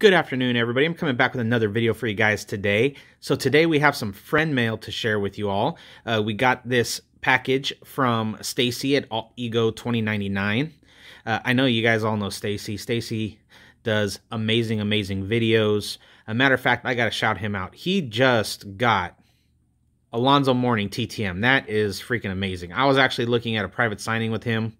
Good afternoon, everybody. I'm coming back with another video for you guys today. So today we have some friend mail to share with you all. Uh, we got this package from Stacy at Altego 2099. Uh, I know you guys all know Stacy. Stacy does amazing, amazing videos. A matter of fact, I got to shout him out. He just got Alonzo Mourning TTM. That is freaking amazing. I was actually looking at a private signing with him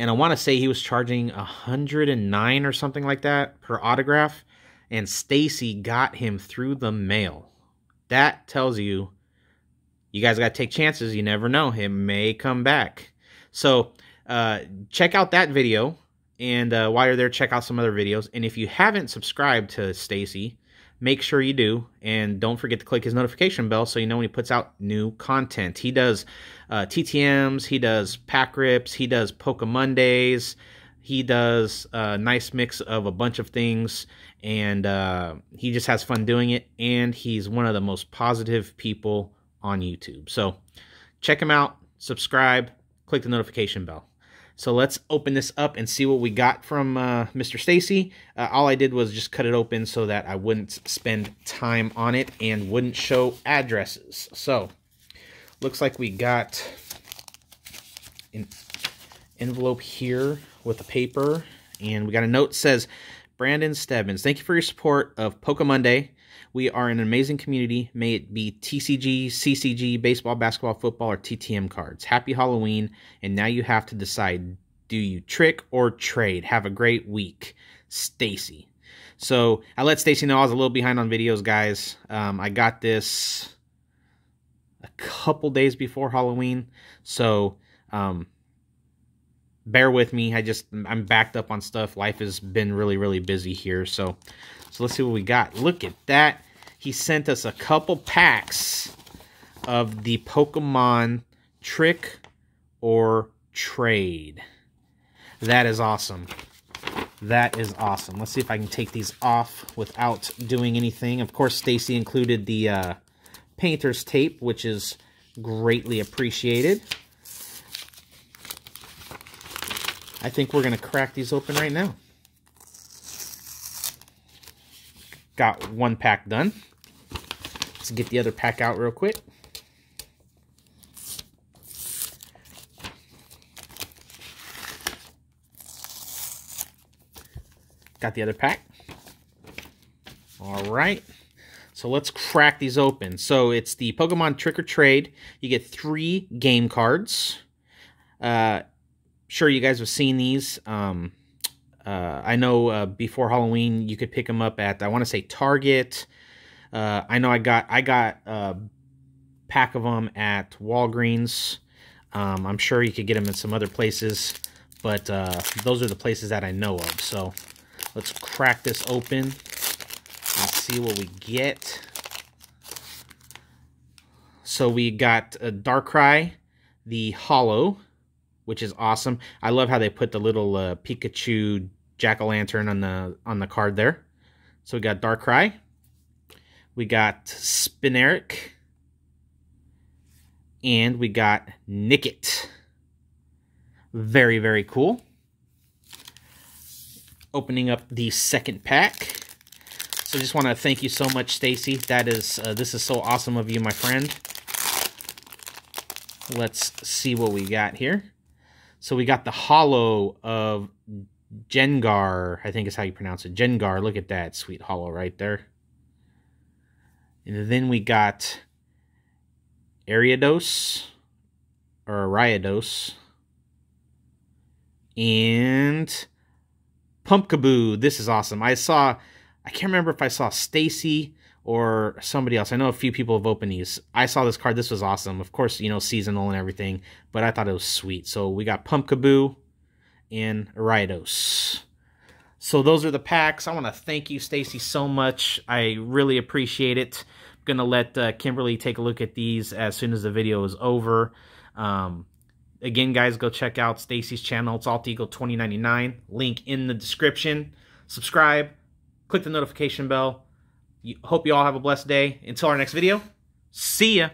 and I want to say he was charging 109 or something like that per autograph, and Stacy got him through the mail. That tells you you guys got to take chances. You never know. It may come back. So uh, check out that video. And uh, while you're there, check out some other videos. And if you haven't subscribed to Stacy, make sure you do. And don't forget to click his notification bell so you know when he puts out new content. He does uh, TTMs, he does pack rips, he does Poke Mondays, he does a nice mix of a bunch of things, and uh, he just has fun doing it. And he's one of the most positive people on YouTube. So check him out, subscribe, click the notification bell. So let's open this up and see what we got from uh, Mr. Stacy. Uh, all I did was just cut it open so that I wouldn't spend time on it and wouldn't show addresses. So looks like we got an envelope here with a paper and we got a note says Brandon Stebbins, thank you for your support of Poke Monday. We are an amazing community. May it be TCG, CCG, baseball, basketball, football, or TTM cards. Happy Halloween. And now you have to decide do you trick or trade? Have a great week. Stacy. So I let Stacy know I was a little behind on videos, guys. Um, I got this a couple days before Halloween. So um, bear with me. I just, I'm backed up on stuff. Life has been really, really busy here. So so let's see what we got. Look at that. He sent us a couple packs of the Pokemon Trick or Trade. That is awesome. That is awesome. Let's see if I can take these off without doing anything. Of course, Stacy included the uh, painter's tape, which is greatly appreciated. I think we're going to crack these open right now. got one pack done. Let's get the other pack out real quick. Got the other pack. All right. So let's crack these open. So it's the Pokemon Trick or Trade. You get three game cards. Uh, sure, you guys have seen these. Um, uh, I know uh, before Halloween you could pick them up at I want to say Target. Uh, I know I got I got a pack of them at Walgreens. Um, I'm sure you could get them in some other places, but uh, those are the places that I know of. So let's crack this open and see what we get. So we got a Darkrai, the Holo which is awesome. I love how they put the little uh, Pikachu jack-o'-lantern on the on the card there. So we got Darkrai. We got Spinarak. And we got Nickit. Very, very cool. Opening up the second pack. So just want to thank you so much, Stacy. That is, uh, this is so awesome of you, my friend. Let's see what we got here. So we got the holo of Gengar, I think is how you pronounce it. Gengar, look at that sweet holo right there. And then we got Ariados, or Ariados, and Pumpkaboo. This is awesome. I saw, I can't remember if I saw Stacy or somebody else. I know a few people have opened these. I saw this card. This was awesome. Of course, you know, seasonal and everything, but I thought it was sweet. So we got Pumpkaboo and Ariados. So those are the packs. I want to thank you, Stacy, so much. I really appreciate it. I'm going to let uh, Kimberly take a look at these as soon as the video is over. Um, again, guys, go check out Stacy's channel. It's Altego 2099. Link in the description. Subscribe. Click the notification bell Hope you all have a blessed day. Until our next video, see ya.